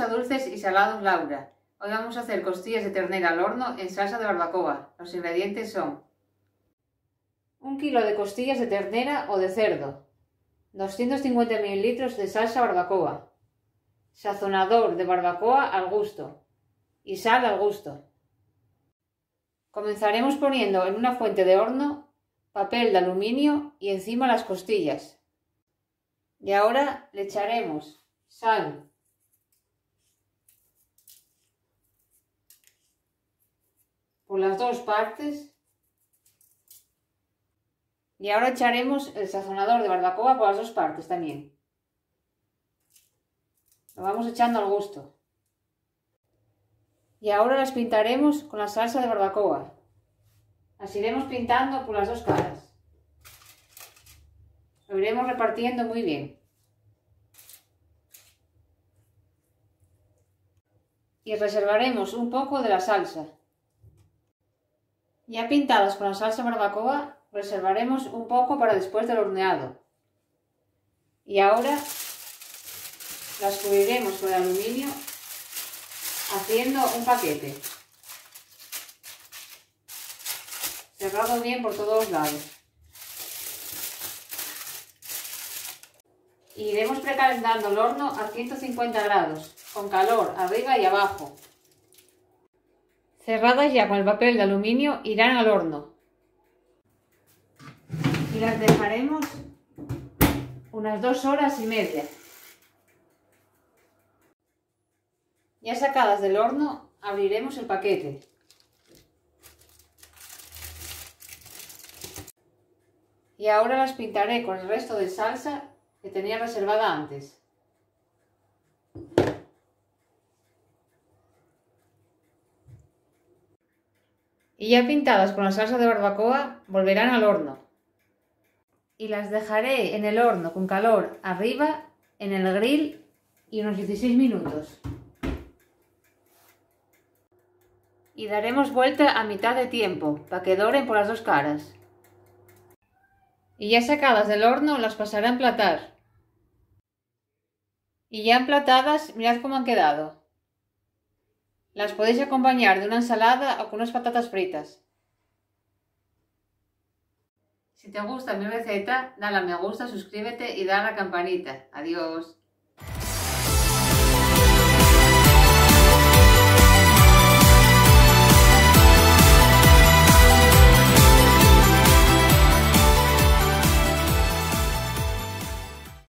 A Dulces y Salados Laura. Hoy vamos a hacer costillas de ternera al horno en salsa de barbacoa. Los ingredientes son un kilo de costillas de ternera o de cerdo, 250 ml de salsa barbacoa, sazonador de barbacoa al gusto y sal al gusto. Comenzaremos poniendo en una fuente de horno papel de aluminio y encima las costillas. Y ahora le echaremos sal, por las dos partes. Y ahora echaremos el sazonador de barbacoa por las dos partes también. Lo vamos echando al gusto. Y ahora las pintaremos con la salsa de barbacoa. Las iremos pintando por las dos caras. Lo iremos repartiendo muy bien. Y reservaremos un poco de la salsa. Ya pintadas con la salsa barbacoa, reservaremos un poco para después del horneado. Y ahora las cubriremos con aluminio haciendo un paquete. Cerrado bien por todos lados. Y iremos precalentando el horno a 150 grados, con calor arriba y abajo. Cerradas ya con el papel de aluminio, irán al horno. Y las dejaremos unas dos horas y media. Ya sacadas del horno, abriremos el paquete. Y ahora las pintaré con el resto de salsa que tenía reservada antes. Y ya pintadas con la salsa de barbacoa, volverán al horno. Y las dejaré en el horno con calor arriba, en el grill, y unos 16 minutos. Y daremos vuelta a mitad de tiempo, para que doren por las dos caras. Y ya sacadas del horno, las pasaré a emplatar. Y ya emplatadas, mirad cómo han quedado. Las podéis acompañar de una ensalada o con unas patatas fritas. Si te gusta mi receta, dale a me gusta, suscríbete y dale a la campanita. Adiós.